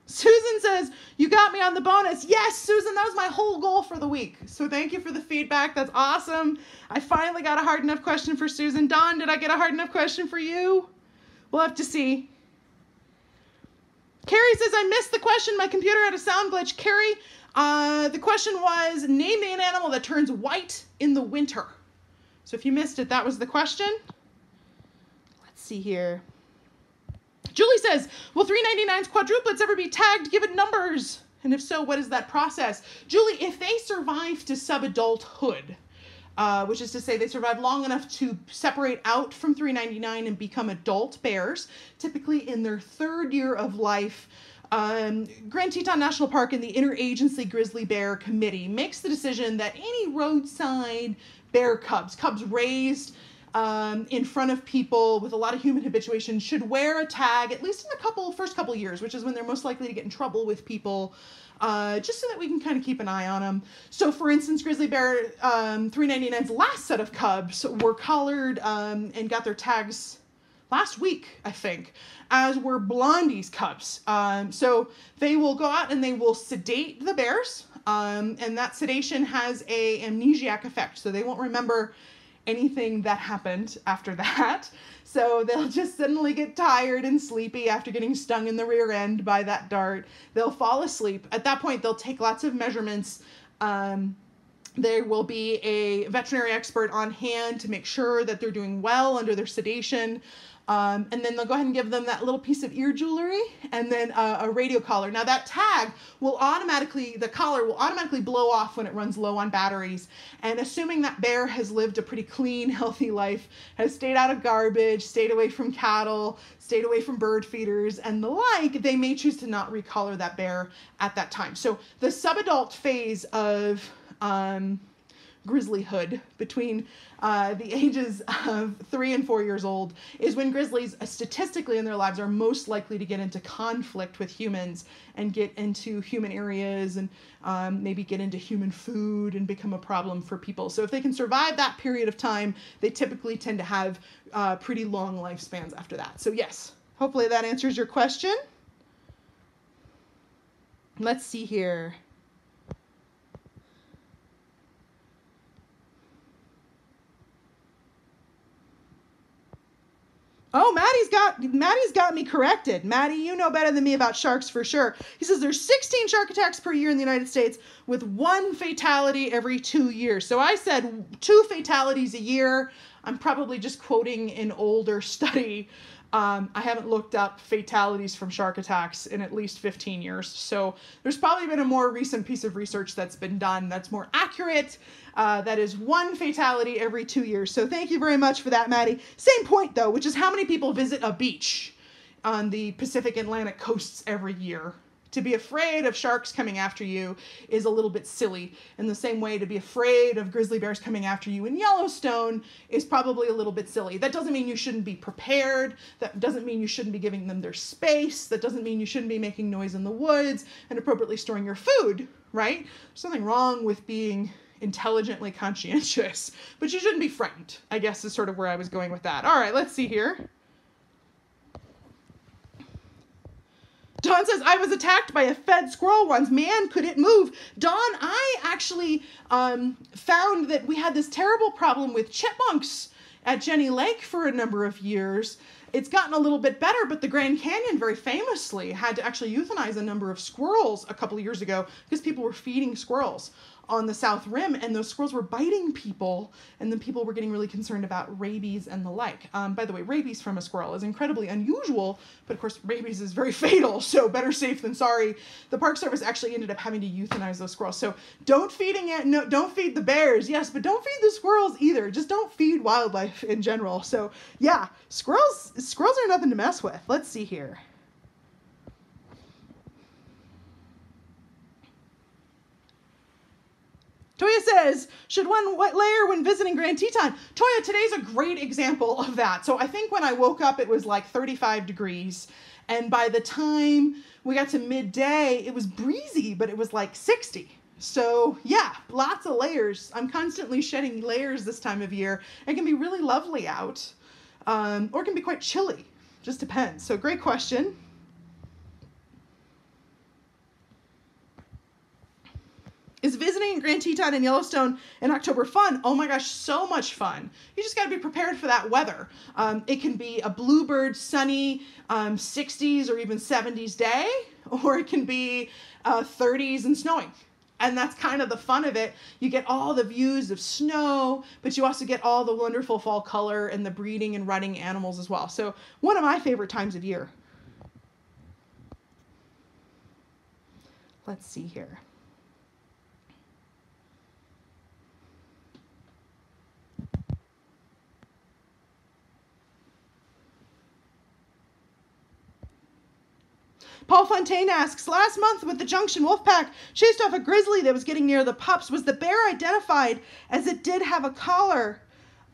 Susan says, You got me on the bonus. Yes, Susan, that was my whole goal for the week. So thank you for the feedback. That's awesome. I finally got a hard enough question for Susan. Don, did I get a hard enough question for you? We'll have to see. Carrie says, I missed the question. My computer had a sound glitch. Carrie, uh, the question was Name me an animal that turns white in the winter. So if you missed it, that was the question. See here. Julie says, Will 399's quadruplets ever be tagged given numbers? And if so, what is that process? Julie, if they survive to subadulthood, uh, which is to say they survive long enough to separate out from 399 and become adult bears, typically in their third year of life, um, Grand Teton National Park and the Interagency Grizzly Bear Committee makes the decision that any roadside bear cubs, cubs raised um, in front of people with a lot of human habituation, should wear a tag at least in the couple first couple years, which is when they're most likely to get in trouble with people. Uh, just so that we can kind of keep an eye on them. So, for instance, Grizzly Bear um, 399's last set of cubs were collared um, and got their tags last week, I think, as were Blondie's cubs. Um, so they will go out and they will sedate the bears, um, and that sedation has a amnesiac effect, so they won't remember anything that happened after that. So they'll just suddenly get tired and sleepy after getting stung in the rear end by that dart. They'll fall asleep. At that point, they'll take lots of measurements. Um, there will be a veterinary expert on hand to make sure that they're doing well under their sedation. Um, and then they'll go ahead and give them that little piece of ear jewelry and then uh, a radio collar. Now that tag will automatically, the collar will automatically blow off when it runs low on batteries. And assuming that bear has lived a pretty clean, healthy life, has stayed out of garbage, stayed away from cattle, stayed away from bird feeders and the like, they may choose to not recollar that bear at that time. So the subadult phase of um, grizzlyhood between uh, the ages of three and four years old is when grizzlies uh, statistically in their lives are most likely to get into conflict with humans and get into human areas and um, maybe get into human food and become a problem for people. So if they can survive that period of time they typically tend to have uh, pretty long lifespans after that. So yes hopefully that answers your question. Let's see here Oh, Maddie's got Maddie's got me corrected. Maddie, you know better than me about sharks for sure. He says there's 16 shark attacks per year in the United States with one fatality every 2 years. So I said two fatalities a year. I'm probably just quoting an older study. Um, I haven't looked up fatalities from shark attacks in at least 15 years. So there's probably been a more recent piece of research that's been done that's more accurate. Uh, that is one fatality every two years. So thank you very much for that, Maddie. Same point though, which is how many people visit a beach on the Pacific Atlantic coasts every year. To be afraid of sharks coming after you is a little bit silly. In the same way, to be afraid of grizzly bears coming after you in Yellowstone is probably a little bit silly. That doesn't mean you shouldn't be prepared. That doesn't mean you shouldn't be giving them their space. That doesn't mean you shouldn't be making noise in the woods and appropriately storing your food, right? There's nothing wrong with being intelligently conscientious, but you shouldn't be frightened, I guess is sort of where I was going with that. All right, let's see here. Don says, I was attacked by a fed squirrel once. Man, could it move. Don, I actually um, found that we had this terrible problem with chipmunks at Jenny Lake for a number of years. it's gotten a little bit better, but the Grand Canyon very famously had to actually euthanize a number of squirrels a couple of years ago because people were feeding squirrels on the south rim and those squirrels were biting people and then people were getting really concerned about rabies and the like. Um, by the way rabies from a squirrel is incredibly unusual but of course rabies is very fatal so better safe than sorry. The park service actually ended up having to euthanize those squirrels. So don't feeding it no don't feed the bears yes but don't feed the squirrels either. Just don't feed wildlife in general. So yeah squirrels squirrels are nothing to mess with. Let's see here Toya says, should one layer when visiting Grand Teton? Toya, today's a great example of that. So I think when I woke up, it was like 35 degrees. And by the time we got to midday, it was breezy, but it was like 60. So yeah, lots of layers. I'm constantly shedding layers this time of year. It can be really lovely out, um, or it can be quite chilly. Just depends. So great question. Is visiting Grand Teton and Yellowstone in October fun? Oh my gosh, so much fun. You just got to be prepared for that weather. Um, it can be a bluebird, sunny um, 60s or even 70s day, or it can be uh, 30s and snowing. And that's kind of the fun of it. You get all the views of snow, but you also get all the wonderful fall color and the breeding and rutting animals as well. So, one of my favorite times of year. Let's see here. Paul Fontaine asks, last month with the Junction Wolfpack chased off a grizzly that was getting near the pups. Was the bear identified as it did have a collar?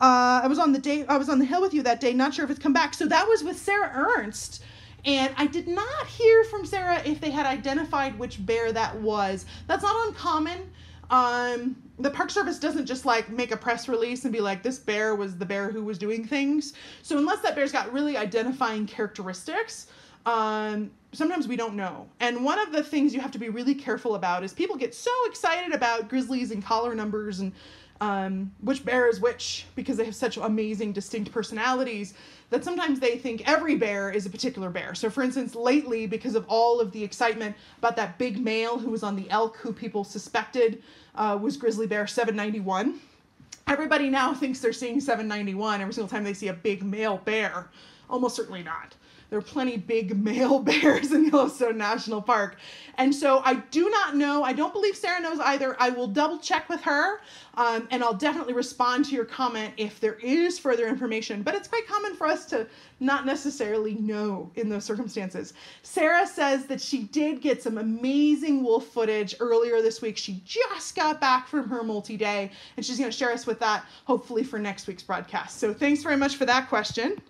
Uh, I was on the day I was on the hill with you that day. Not sure if it's come back. So that was with Sarah Ernst. And I did not hear from Sarah if they had identified which bear that was. That's not uncommon. Um, the Park Service doesn't just like make a press release and be like, this bear was the bear who was doing things. So unless that bear's got really identifying characteristics, um, sometimes we don't know. And one of the things you have to be really careful about is people get so excited about grizzlies and collar numbers and um, which bear is which because they have such amazing, distinct personalities that sometimes they think every bear is a particular bear. So, for instance, lately, because of all of the excitement about that big male who was on the elk, who people suspected uh, was grizzly bear 791, everybody now thinks they're seeing 791 every single time they see a big male bear. Almost certainly not there are plenty big male bears in Yellowstone National Park. And so I do not know. I don't believe Sarah knows either. I will double check with her um, and I'll definitely respond to your comment if there is further information. But it's quite common for us to not necessarily know in those circumstances. Sarah says that she did get some amazing wolf footage earlier this week. She just got back from her multi day and she's going to share us with that hopefully for next week's broadcast. So thanks very much for that question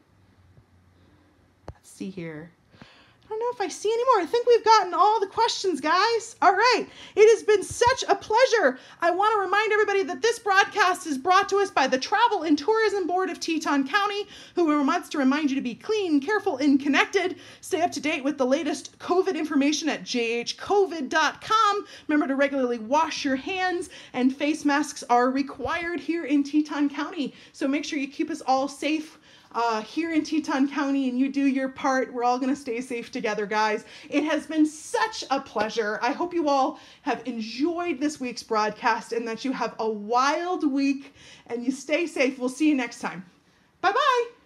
see here. I don't know if I see any more. I think we've gotten all the questions, guys. All right. It has been such a pleasure. I want to remind everybody that this broadcast is brought to us by the Travel and Tourism Board of Teton County, who wants to remind you to be clean, careful, and connected. Stay up to date with the latest COVID information at jhcovid.com. Remember to regularly wash your hands, and face masks are required here in Teton County. So make sure you keep us all safe uh, here in Teton County and you do your part. We're all going to stay safe together, guys. It has been such a pleasure. I hope you all have enjoyed this week's broadcast and that you have a wild week and you stay safe. We'll see you next time. Bye bye.